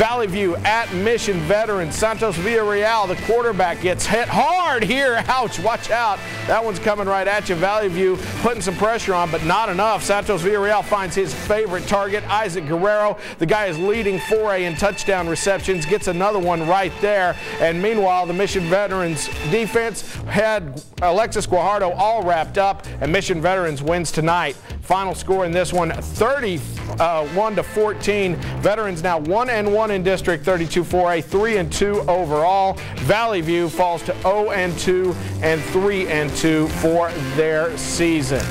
Valley View at Mission Veterans. Santos Villarreal, the quarterback, gets hit hard here. Ouch, watch out. That one's coming right at you. Valley View putting some pressure on, but not enough. Santos Villarreal finds his favorite target, Isaac Guerrero. The guy is leading 4A in touchdown receptions, gets another one right there. And meanwhile, the Mission Veterans defense had Alexis Guajardo all wrapped up, and Mission Veterans wins tonight. Final score in this one 31 uh, to 14. Veterans now 1 and 1 in district 32 4A, 3 and 2 overall. Valley View falls to 0 and 2 and 3 and 2 for their season.